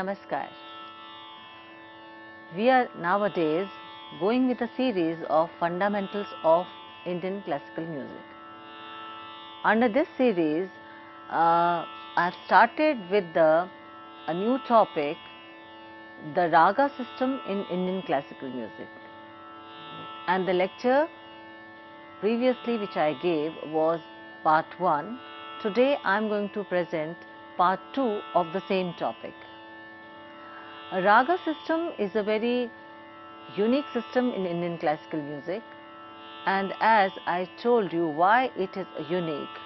Namaskar. We are nowadays going with a series of fundamentals of Indian classical music. Under this series, uh, I've started with the a new topic, the raga system in Indian classical music. And the lecture previously which I gave was part 1. Today I am going to present part 2 of the same topic. A raga system is a very unique system in Indian classical music. And as I told you why it is unique?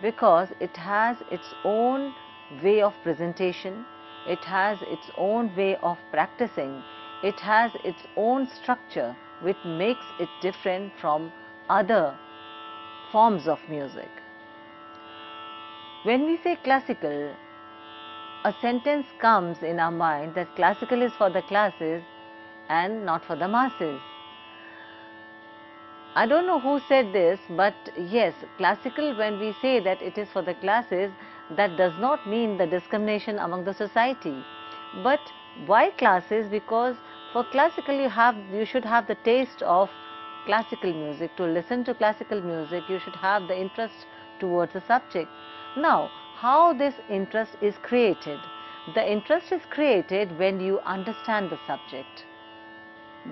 Because it has its own way of presentation, it has its own way of practicing, it has its own structure which makes it different from other forms of music. When we say classical, a sentence comes in our mind that classical is for the classes and not for the masses. I don't know who said this, but yes, classical, when we say that it is for the classes, that does not mean the discrimination among the society. But why classes? Because for classical, you have you should have the taste of classical music. To listen to classical music, you should have the interest towards the subject. Now, how this interest is created? The interest is created when you understand the subject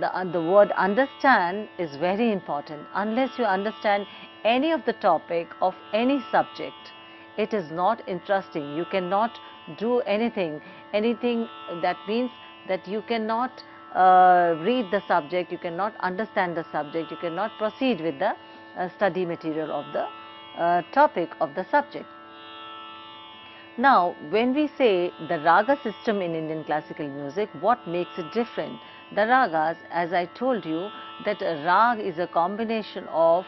the, uh, the word understand is very important. Unless you understand any of the topic of any subject, it is not interesting. You cannot do anything. Anything that means that you cannot uh, read the subject, you cannot understand the subject, you cannot proceed with the uh, study material of the uh, topic of the subject. Now, when we say the raga system in Indian classical music, what makes it different? The ragas, as I told you, that a rag is a combination of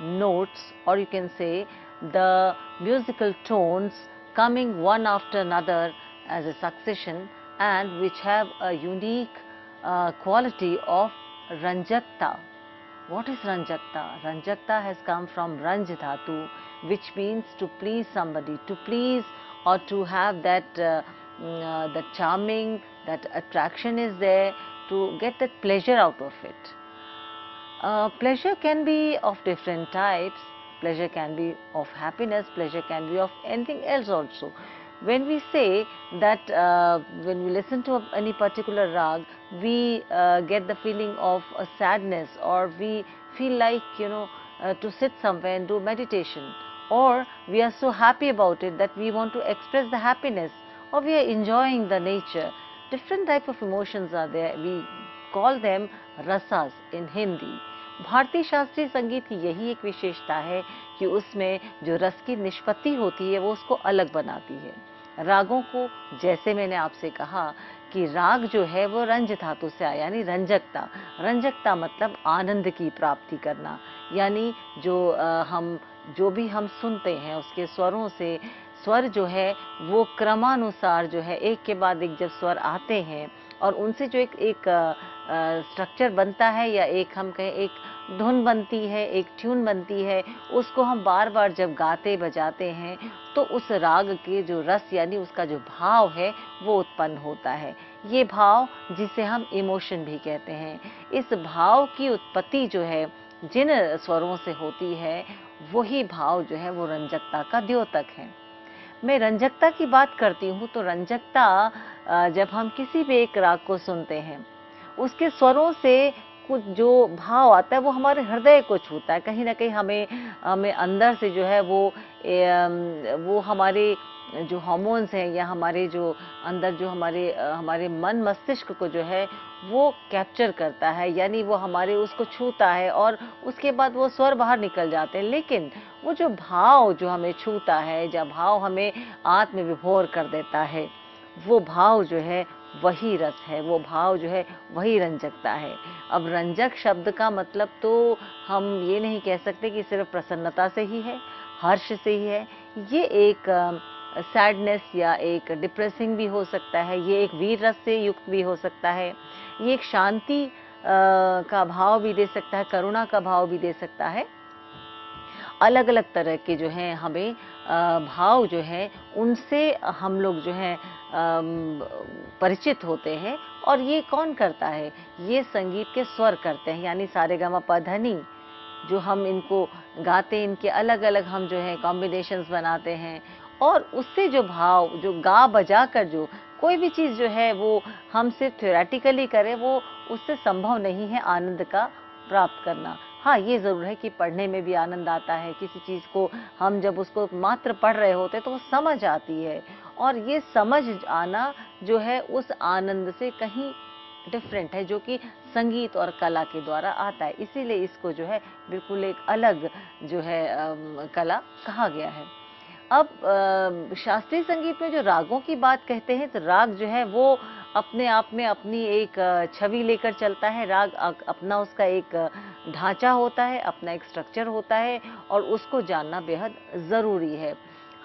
notes or you can say the musical tones coming one after another as a succession and which have a unique uh, quality of ranjakta. What is ranjakta? Ranjakta has come from ranj dhatu which means to please somebody, to please or to have that uh, mm, uh, the charming, that attraction is there to get that pleasure out of it. Uh, pleasure can be of different types, pleasure can be of happiness, pleasure can be of anything else also. When we say that uh, when we listen to any particular rag, we uh, get the feeling of a sadness or we feel like, you know, uh, to sit somewhere and do meditation or we are so happy about it that we want to express the happiness or we are enjoying the nature different type of emotions are there we call them rasas in hindi भारतीय शास्त्रीय संगीत की यही एक विशेषता है कि उसमें जो रस की निष्पत्ति होती है वो उसको अलग बनाती है रागों को जैसे मैंने आपसे कहा कि राग जो है वो रंज धातु से आया यानी रंजकता रंजकता मतलब आनंद की प्राप्ति करना यानी जो आ, हम जो भी हम सुनते हैं, उसके स्वरों से स्वर जो है, वो क्रमानुसार जो है, एक के बाद एक जब स्वर आते हैं और उनसे जो एक एक स्ट्रक्चर बनता है या एक हम कहें, एक धुन बनती है, एक ट्यून बनती है, उसको हम बार बार जब गाते बजाते हैं तो उस राग के जो रस यानी उसका जो भाव है, वो उत्पन्न होता है। ये भाव जिसे हम इमोशन भी कहते हैं। इस भाव की उत्पत्ति जो है जिन स्वरों से होती है वही भाव जो है वो रंजकता का द्योतक है। मैं रंजकता की बात करती हूँ तो रंजकता जब हम किसी भी एक राग को सुनते हैं उसके स्वरों से कुछ जो भाव आता है वो हमारे हृदय को छूता है। कहीं ना कहीं हमें हमें अंदर से जो है वो ए, वो हमारे जो हार्मोन्स हैं या हमारे जो अंदर जो हमारे हमारे मन मस्तिष्क को जो है वो कैप्चर करता है, यानी वो हमारे उसको छूता है और उसके बाद वो स्वर बाहर निकल जाते हैं। लेकिन वो जो भाव जो हमें छूता है जब भाव हमें आत्मविभोर कर देता है, वो भाव जो है वही रस है, वो भाव जो है वही रंजकता है। अब रंजक शब्द का मतलब तो हम ये नहीं कह सकते कि सिर्फ़ प्रसन्नता से ही है, हर्ष से ही है। ये एक सैडनेस या एक डिप्रेसिंग भी हो सकता है, ये एक वीर रस से युक्त भी हो सकता है। ये एक शांति का भाव भी दे सकता है, करुणा का भाव भी दे सकता है। अलग अलग तरह के जो हैं हमें भाव जो है, उनसे हम लोग जो है परिचित होते हैं। और ये कौन करता है? ये संगीत के स्वर करते हैं, यानी सारे गामा पधनी जो हम इनको गाते इनके अलग अलग हम जो है कॉम्बिनेशंस बनाते हैं। और उससे जो भाव, जो गा बजा कर जो कोई भी चीज़ जो है वो हम सिर्फ़ थ्योरेटिकली करें, वो उससे संभव नहीं है आनंद का प्राप्त करना। हाँ ये ज़रूर है कि पढ़ने में भी आनंद आता है, किसी चीज़ को हम जब उसको मात्र पढ़ रहे होते तो वो समझ आती है। और ये समझ आना जो है उस आनंद से कहीं डिफरेंट है, जो कि संगीत और कला के द्वारा आता है। इसीलिए इसको जो है बिल्कुल एक अलग जो है कला कहा गया है। अब शास्त्रीय संगीत में जो रागों की बात कहते हैं तो राग जो है वो अपने आप में अपनी एक छवि लेकर चलता है। राग अपना उसका एक ढांचा होता है, अपना एक स्ट्रक्चर होता है और उसको जानना बेहद ज़रूरी है।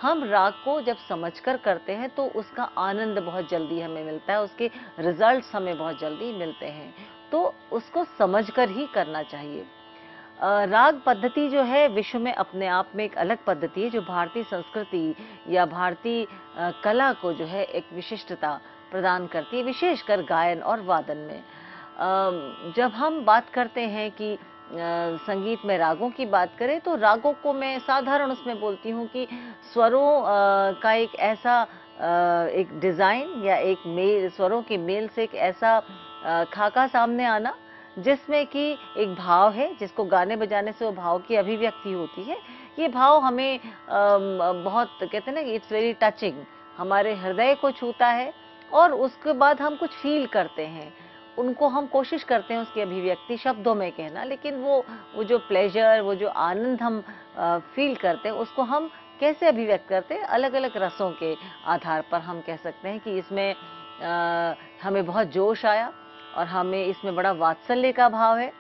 हम राग को जब समझकर करते हैं तो उसका आनंद बहुत जल्दी हमें मिलता है, उसके रिजल्ट्स हमें बहुत जल्दी मिलते हैं। तो उसको समझकर ही करना चाहिए। राग पद्धति जो है विश्व में अपने आप में एक अलग पद्धति है, जो भारतीय संस्कृति या भारतीय कला को जो है एक विशिष्टता प्रदान करती है, विशेषकर गायन और वादन में। जब हम बात करते हैं कि संगीत में रागों की बात करें तो रागों को मैं साधारण उसमें बोलती हूँ कि स्वरों का एक ऐसा एक डिज़ाइन या एक मेल, स्वरों के मेल से एक ऐसा खाका सामने आना जिसमें कि एक भाव है जिसको गाने बजाने से वो भाव की अभिव्यक्ति होती है। ये भाव हमें बहुत कहते हैं ना इट्स वेरी टचिंग हमारे हृदय को छूता है और उसके बाद हम कुछ फील करते हैं। उनको हम कोशिश करते हैं उसकी अभिव्यक्ति शब्दों में कहना लेकिन वो वो जो प्लेजर वो जो आनंद हम फील करते हैं उसको हम कैसे अभिव्यक्त करते हैं? अलग अलग रसों के आधार पर हम कह सकते हैं कि इसमें आ, हमें बहुत जोश आया और हमें इसमें बड़ा वात्सल्य का भाव है।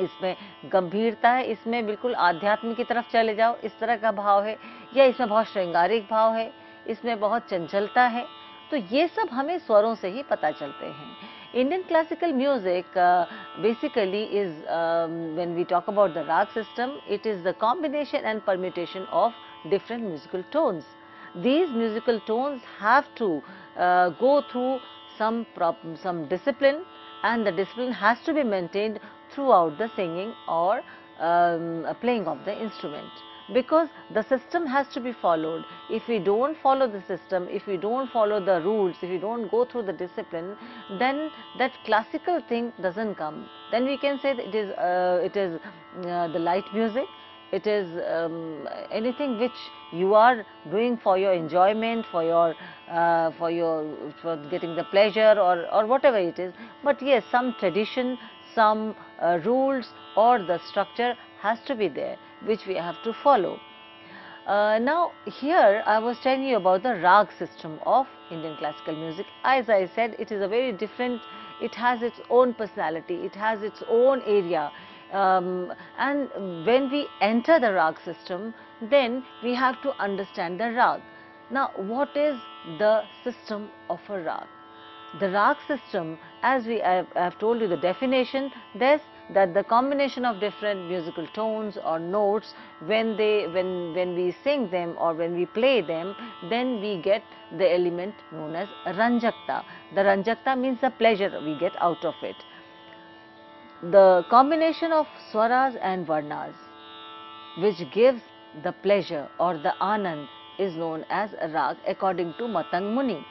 इसमें गंभीरता है। इसमें बिल्कुल आध्यात्म की तरफ़ चले जाओ। इस तरह का भाव है। या इसमें बहुत श्रृंगारिक भाव है। इसमें बहुत चंचलता है। तो ये सब हमें स्वरों से ही पता चलते हैं। Indian classical music basically is when we talk about the raga system it is the combination and permutation of different musical tones these musical tones have to go through some, some discipline and the discipline has to be maintained throughout the singing or um, playing of the instrument because the system has to be followed. If we don't follow the system, if we don't follow the rules, if we don't go through the discipline, then that classical thing doesn't come. Then we can say that it is, uh, it is uh, the light music, it is um, anything which you are doing for your enjoyment for your uh, for your for getting the pleasure or or whatever it is. But yes some tradition some uh, rules or the structure has to be there which we have to follow. Uh, now here I was telling you about the rag system of Indian classical music. As I said it is a very different it has its own personality it has its own area um, and when we enter the rag system, then we have to understand the rag. Now, what is the system of a rag? The rag system, as we have, have told you the definition, this that the combination of different musical tones or notes when they when when we sing them or when we play them then we get the element known as ranjakta the ranjakta means the pleasure we get out of it the combination of swaras and varnas which gives the pleasure or the anand is known as rag according to Matang Muni.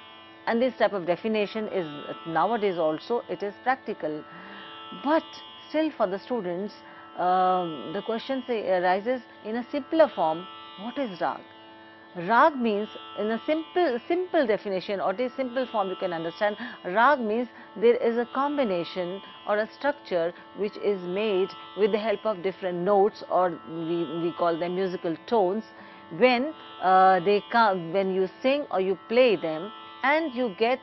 And this type of definition is nowadays also it is practical. But still for the students um, the question arises in a simpler form what is rag Rag means in a simple simple definition or a simple form you can understand rag means there is a combination or a structure which is made with the help of different notes or we, we call them musical tones. When uh, they come when you sing or you play them and you get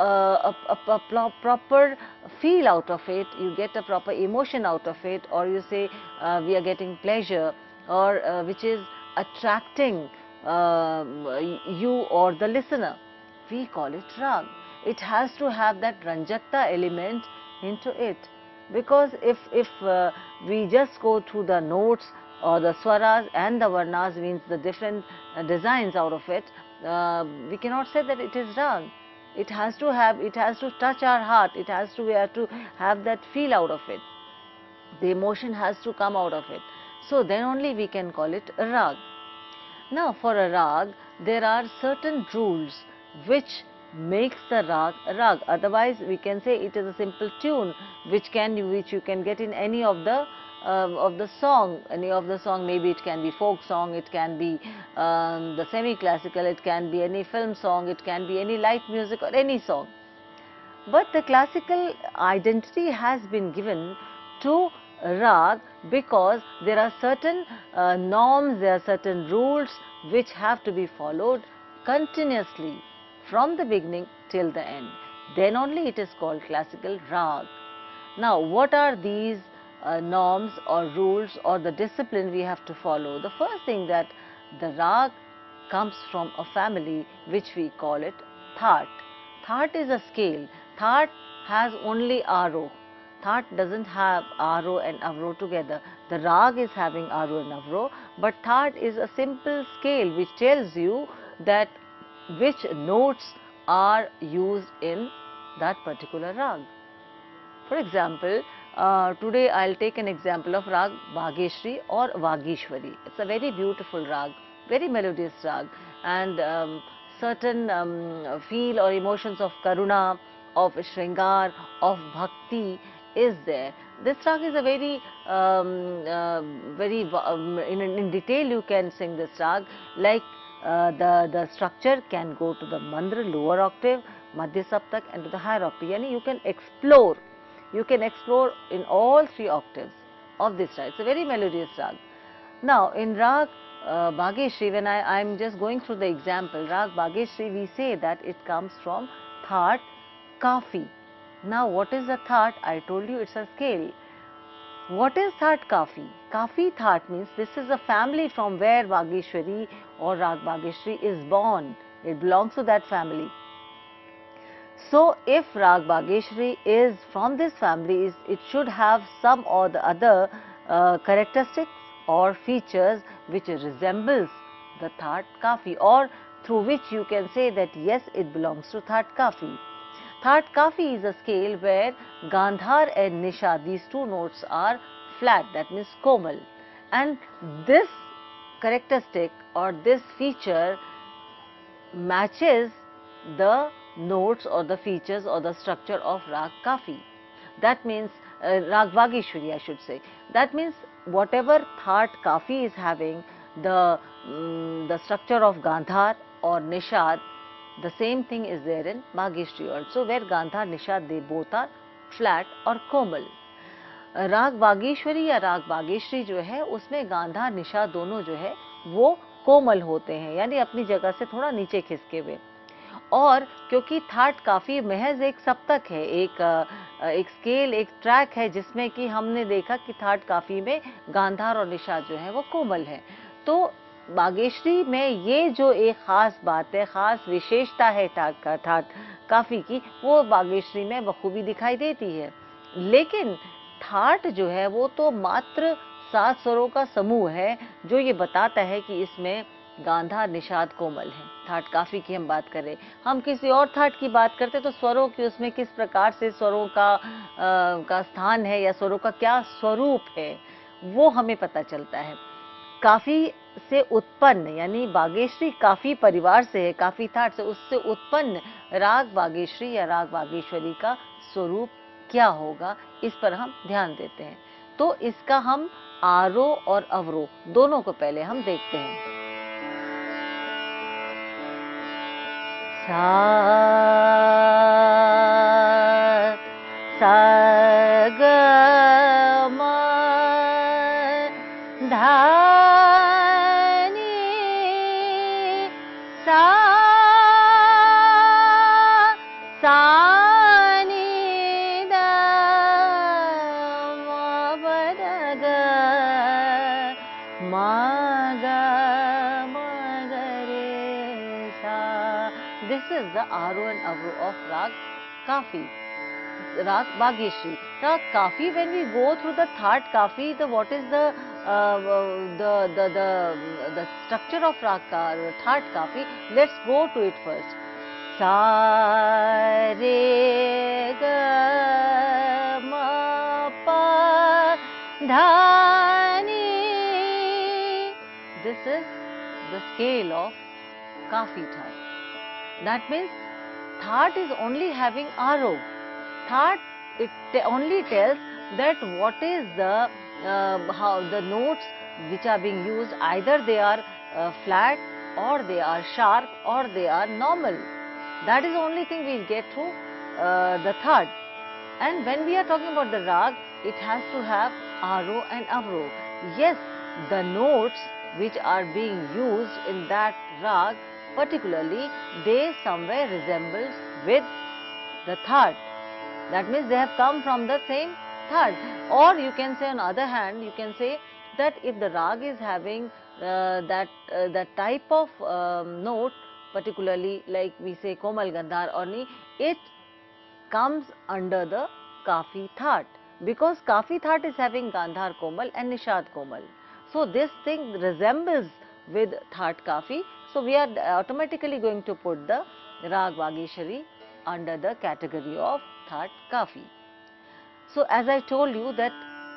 uh, a, a, a, proper feel out of it, you get a proper emotion out of it or you say uh, we are getting pleasure or uh, which is attracting you or the listener. We call it rag. It has to have that ranjakta element into it because if, if uh, we just go through the notes or the swaras and the varnas means the different uh, designs out of it, uh, we cannot say that it is rag. It has to have, it has to touch our heart, it has to, we have to have that feel out of it. The emotion has to come out of it. So then only we can call it rag. Now for a rag, there are certain rules which makes the rag a rag. Otherwise, we can say it is a simple tune which can which you can get in any of the uh, of the song, any of the song. Maybe it can be folk song, it can be um, the semi-classical, it can be any film song, it can be any light music or any song. But the classical identity has been given to rag because there are certain uh, norms, there are certain rules which have to be followed continuously from the beginning till the end. Then only it is called classical rag. Now, what are these uh, norms or rules or the discipline we have to follow? The first thing that the rag comes from a family which we call it Thaat. Thaat is a scale. Thaat has only Aro. Thaat doesn't have Aro and Avro together. The rag is having Aro and Avro, but Thaat is a simple scale which tells you that which notes are used in that particular rag. For example, uh, today I'll take an example of rag Bhageshri or Vagishwari. It's a very beautiful rag, very melodious rag and um, certain um, feel or emotions of karuna, of shringar, of bhakti is there. This rag is a very, um, uh, very um, in, in detail you can sing this rag like uh, the, the structure can go to the mandra lower octave, madhya saptak and to the higher octave. Yani you can explore, you can explore in all three octaves of this rag. It's a very melodious rag. Now in rag uh, Bhageshri, when I am just going through the example, rag Bhageshri, we say that it comes from Thaat Kafi. Now what is a Thaat? I told you it's a scale. What is Thaat Kafi? Kafi Thaat means this is a family from where Vageshwari or Rag Bhageshri is born. It belongs to that family. So if Rag Bhageshri is from this family, it should have some or the other uh, characteristics or features which resembles the Thaat Kafi or through which you can say that yes it belongs to Thaat Kafi. Thaat Kafi is a scale where Gandhar and Nisha these two notes are flat that means komal and this characteristic or this feature matches the notes or the features or the structure of Rag Kafi. That means uh, Rag Vageshwari I should say. That means whatever Thaat Kafi is having the, um, the structure of Gandhar or Nishad the same thing is there in Bhageshri also, where Gandhar Nishad they both are flat or komal. राग बागेश्वरी या राग बागेश्वरी जो है, उसमें गांधार निशा दोनों जो है, वो कोमल होते हैं, यानी अपनी जगह से थोड़ा नीचे खिसके हुए और क्योंकि थाट काफ़ी महज एक सप्तक है, एक एक स्केल एक ट्रैक है, जिसमें कि हमने देखा कि थाट काफ़ी में गांधार और निशा जो है, वो कोमल है तो बागेश्वरी में ये जो एक ख़ास बात है ख़ास विशेषता है थाट काफ़ी की वो बागेश्वरी में बखूबी दिखाई देती है। लेकिन थाट जो है वो तो मात्र सात स्वरों का समूह है जो ये बताता है कि इसमें गांधार निषाद कोमल है। थाट काफ़ी की हम बात करें। हम किसी और थाट की बात करते तो स्वरों की उसमें किस प्रकार से स्वरों का आ, का स्थान है या स्वरों का क्या स्वरूप है वो हमें पता चलता है। काफ़ी से उत्पन्न, यानी बागेश्वरी काफ़ी परिवार से है, काफ़ी थाट से, उससे उत्पन्न राग बागेश्वरी या राग बागेश्वरी का स्वरूप क्या होगा, इस पर हम ध्यान देते हैं। तो इसका हम आरोह और अवरोह दोनों को पहले हम देखते हैं। सा rag bageshri rag kafi when we go through the thaat kafi the what is the uh, the, the, the, the structure of thaat kafi, let's go to it first. Sa re ga ma pa dha ni. This is the scale of kafi thaat. That means thaat is only having aro. Thaat it only tells that what is the uh, how the notes which are being used either they are uh, flat or they are sharp or they are normal. That is the only thing we get through uh, the thaat. And when we are talking about the rag, it has to have aro and avro. Yes, the notes which are being used in that rag particularly they somewhere resembles with the thaat. That means they have come from the same thaat. Or you can say on other hand, you can say that if the rag is having uh, that uh, that type of um, note, particularly like we say Komal Gandhar or Ni, it comes under the Kafi Thaat because Kafi Thaat is having Gandhar Komal and Nishad Komal. So this thing resembles with Thaat Kafi. So we are automatically going to put the Rag Vageshwari under the category of Thaat Kafi. So as I told you that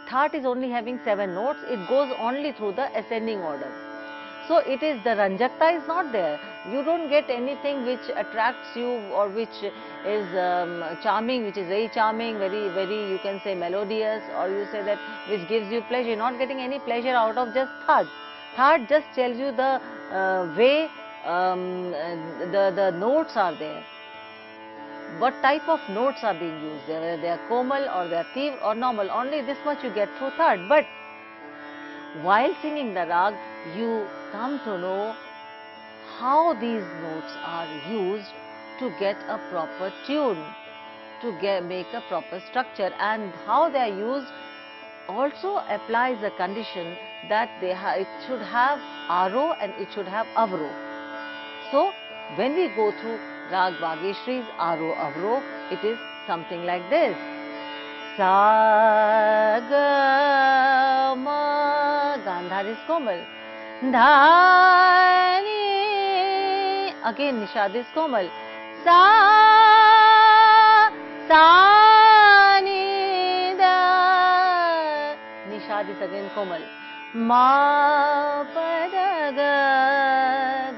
That is only having 7 notes, it goes only through the ascending order. So it is the Ranjakta is not there. You don't get anything which attracts you or which is um, charming, which is very charming, very, very you can say melodious or you say that which gives you pleasure. You're not getting any pleasure out of just Thaat. Thaat just tells you the uh, way um, the, the notes are there what type of notes are being used, whether they are komal or they are tiv or normal, only this much you get through thaat. But while singing the rag, you come to know how these notes are used to get a proper tune, to get, make a proper structure and how they are used also applies a condition that they it should have aro and it should have avro. So, when we go through raga Bageshri aroh avaroh it is something like this gandhar is komal again nishad is komal sa sani nishad is again komal ma pad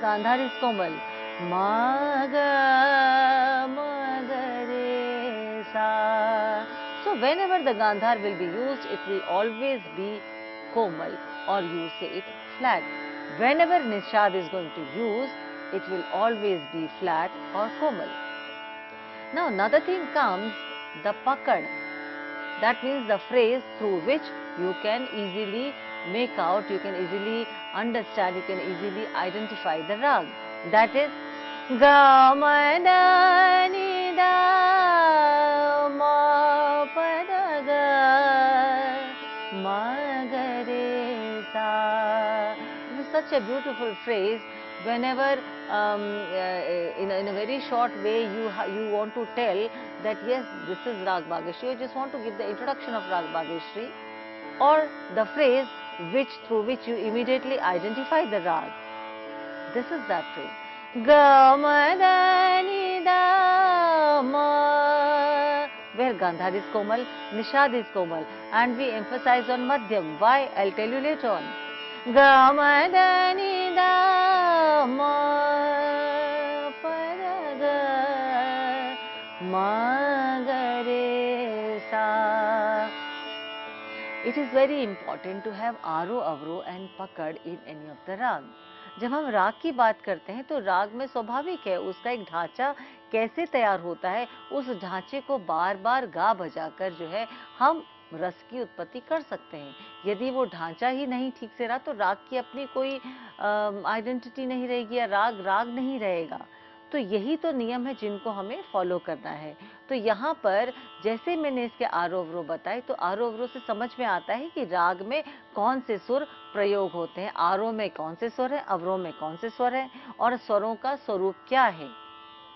gandhar is komal Maga. So whenever the Gandhar will be used, it will always be Komal or you say it flat. Whenever Nishad is going to use, it will always be flat or Komal. Now another thing comes the Pakad. That means the phrase through which you can easily make out, you can easily understand, you can easily identify the rag. That is re sa this is such a beautiful phrase. Whenever um, uh, in, a, in a very short way you you want to tell that yes this is rag bhageshri you just want to give the introduction of rag bhageshri or the phrase which through which you immediately identify the rag. This is that phrase Gamadani where Gandhar is Komal, Nishad is Komal and we emphasize on Madhyam. Why? I'll tell you later on. Gamadani Dama Paraga Magare Sa It is very important to have Aro, Avro and Pakad in any of the rags. जब हम राग की बात करते हैं तो राग में स्वाभाविक है, उसका एक ढांचा कैसे तैयार होता है, उस ढांचे को बार बार गा बजाकर जो है, हम रस की उत्पत्ति कर सकते हैं। यदि वो ढांचा ही नहीं ठीक से रहा तो राग की अपनी कोई आइडेंटिटी नहीं रहेगी या राग राग नहीं रहेगा। तो यही तो नियम है जिनको हमें फॉलो करना है। तो यहाँ पर जैसे मैंने इसके आरोवरो बताए तो आरोवरो से समझ में आता है कि राग में कौन से सुर प्रयोग होते हैं। आरो में कौन से स्वर है अवरो में कौन से स्वर है और स्वरों का स्वरूप क्या है।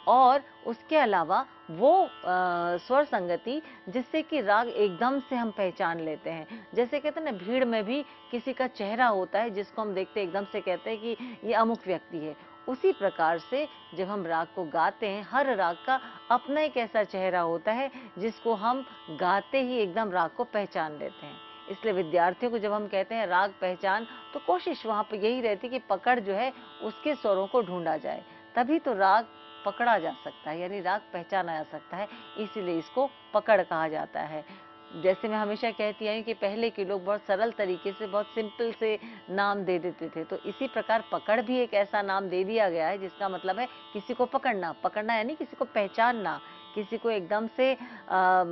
और उसके अलावा वो आ, स्वर संगति जिससे कि राग एकदम से हम पहचान लेते हैं। जैसे कहते हैं ना भीड़ में भी किसी का चेहरा होता है जिसको हम देखते एकदम से कहते हैं कि ये अमुक व्यक्ति है। उसी प्रकार से जब हम राग को गाते हैं, हर राग का अपना एक ऐसा चेहरा होता है, जिसको हम गाते ही एकदम राग को पहचान लेते हैं। इसलिए विद्यार्थियों को जब हम कहते हैं राग पहचान तो कोशिश वहाँ पर यही रहती कि पकड़ जो है, उसके स्वरों को ढूंढा जाए। तभी तो राग पकड़ा जा सकता है, यानी राग पहचाना जा सकता है, इसीलिए इसको पकड़ कहा जाता है। जैसे मैं हमेशा कहती आई कि पहले के लोग बहुत सरल तरीके से बहुत सिंपल से नाम दे देते थे। तो इसी प्रकार पकड़ भी एक ऐसा नाम दे दिया गया है जिसका मतलब है किसी को पकड़ना। पकड़ना यानी किसी को पहचानना। किसी को एकदम से आ,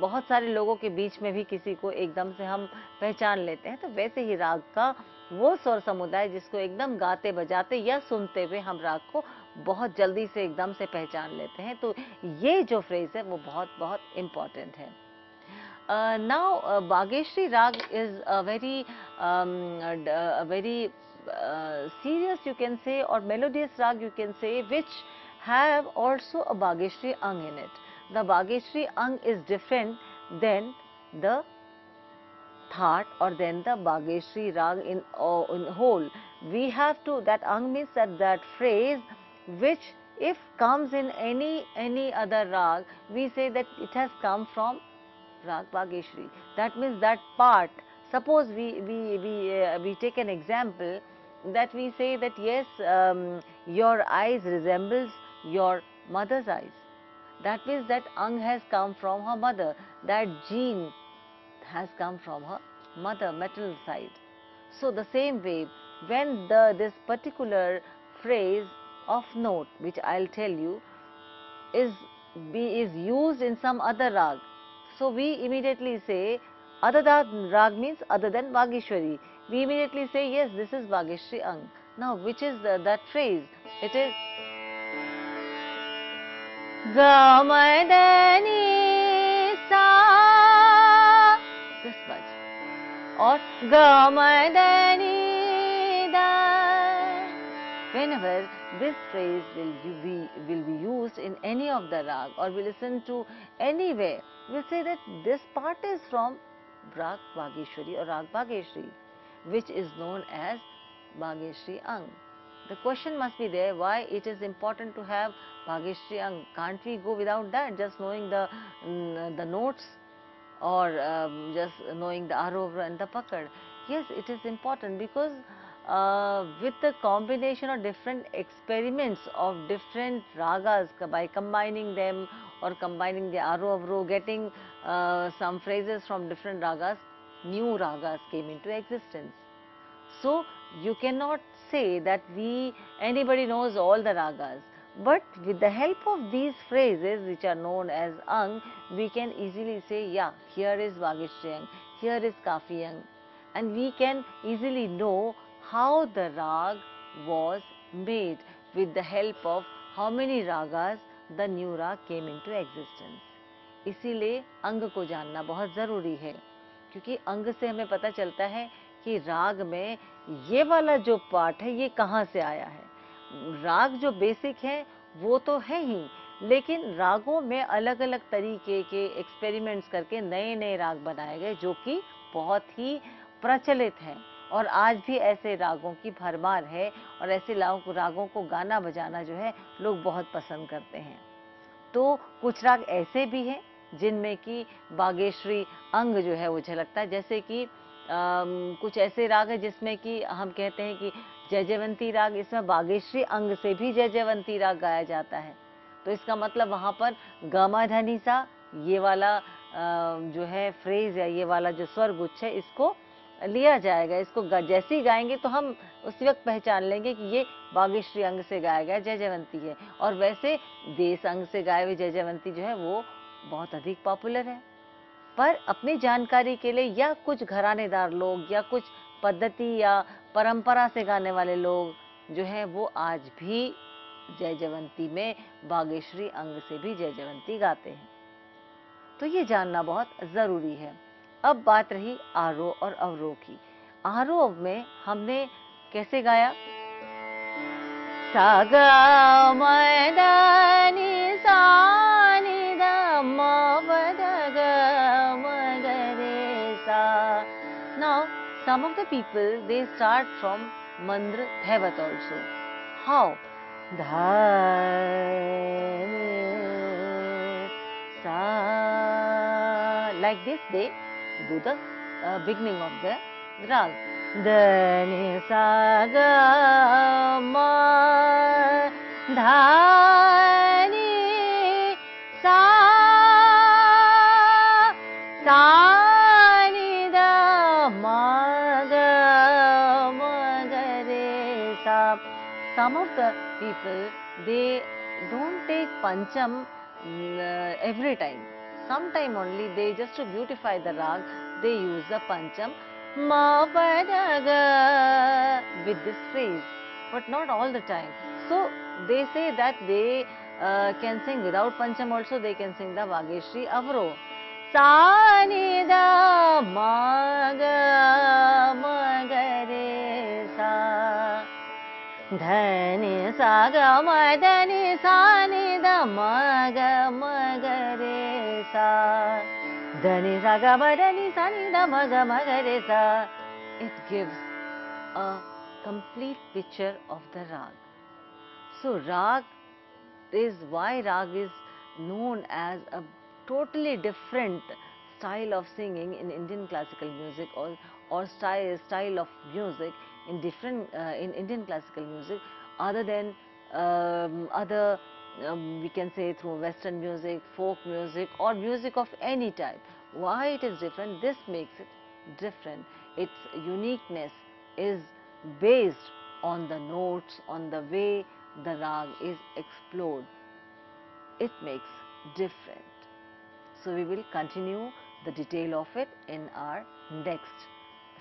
बहुत सारे लोगों के बीच में भी किसी को एकदम से हम पहचान लेते हैं। तो वैसे ही राग का वो स्वर समुदाय जिसको एकदम गाते बजाते या सुनते हुए हम राग को बहुत जल्दी से एकदम से पहचान लेते हैं। तो ये जो फ्रेज है वो बहुत बहुत इंपॉर्टेंट है। Uh, now, uh, Bageshri Rag is a very, um, a very uh, serious you can say or melodious rag you can say which have also a Bageshri Ang in it. The Bageshri Ang is different than the thaat or then the Bageshri Rag in, uh, in whole. We have to, that Ang means that, that phrase which if comes in any any other rag, we say that it has come from rag. That means that part. Suppose we we we uh, we take an example that we say that yes, um, your eyes resembles your mother's eyes. That means that Ang has come from her mother. That gene has come from her mother maternal side. So the same way, when the this particular phrase of note which I'll tell you is be is used in some other rag. So we immediately say than rag means other than Bageshwari. We immediately say yes this is Bageshri Ang. Now which is the, that phrase? It is Gamadani Sa this much or Gamadani Da. Whenever this phrase will be, will be used in any of the rag or we listen to anywhere, we'll say that this part is from Rag Bhageshwari or Rag Bhageshwari, which is known as Bhageshwari Ang. The question must be there why it is important to have Bhageshwari Ang. Can't we go without that, just knowing the, mm, the notes or um, just knowing the Arovra and the Pakad? Yes, it is important because uh, with the combination of different experiments of different ragas by combining them or combining the Arovro, getting uh, some phrases from different ragas, new ragas came into existence. So you cannot say that we anybody knows all the ragas. But with the help of these phrases which are known as Ang, we can easily say, yeah, here is Vagishyang, here is Kafi Ang. And we can easily know how the rag was made with the help of how many ragas the new rag came into existence. इसीलिए अंग को जानना बहुत ज़रूरी है, क्योंकि अंग से हमें पता चलता है कि राग में ये वाला जो पार्ट है, ये कहाँ से आया है राग जो बेसिक है, वो तो है ही, लेकिन रागों में अलग अलग तरीके के एक्सपेरिमेंट्स करके नए नए राग बनाए गए, जो कि बहुत ही प्रचलित हैं और आज भी ऐसे रागों की भरमार है और ऐसे रागों को गाना बजाना जो है, लोग बहुत पसंद करते हैं। तो कुछ राग ऐसे भी हैं जिनमें कि बागेश्वरी अंग जो है, वो झलकता है। जैसे कि कुछ ऐसे राग है जिसमें कि हम कहते हैं कि जय जयवंती राग, इसमें बागेश्वरी अंग से भी जय जयवंती राग गाया जाता है। तो इसका मतलब वहाँ पर गमाधनी सा, ये वाला जो है, फ्रेज या ये वाला जो स्वर गुच्छ है, इसको लिया जाएगा, इसको जैसे ही गाएँगे तो हम उस वक्त पहचान लेंगे कि ये बागेश्वरी अंग से गाया गया जय जयवंती है। और वैसे देश अंग से गाए हुए जय जयवंती जो है, वो बहुत अधिक पॉपुलर है। पर अपनी जानकारी के लिए या कुछ घरानेदार लोग या कुछ पद्धति या परंपरा से गाने वाले लोग जो है, वो आज भी जय जयवंती में बागेश्वरी अंग से भी जय जयवंती गाते हैं। तो ये जानना बहुत ज़रूरी है। अब बात रही आरोह और अवरोह की आरोह में हमने कैसे गाया सागा मैदानी सानी Now, some of the people they start from Mandra Dhaivat also. How? Dha, sa. Like this, they do the uh, beginning of the rag. Dani sa ga ma sa sa ni da ma ga ma ga re sa. Some of the people they don't take pancham uh, every time sometime only they just to beautify the rag, they use the pancham ma with this phrase, but not all the time. So they say that they uh, can sing without pancham also, they can sing the Vageshri Avro. Sa da sa ध नि सा ग म ध नि re sa it gives a complete picture of the rag so rag is why rag is known as a totally different style of singing in Indian classical music or, or style, style of music in different uh, in Indian classical music other than um, other um, we can say through western music folk music or music of any type. Why it is different? This makes it different. Its uniqueness is based on the notes on the way the rag is explored. It makes different. So we will continue the detail of it in our next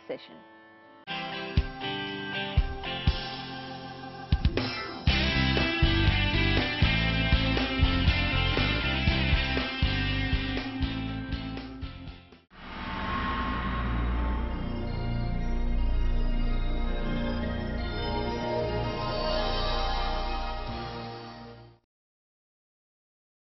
session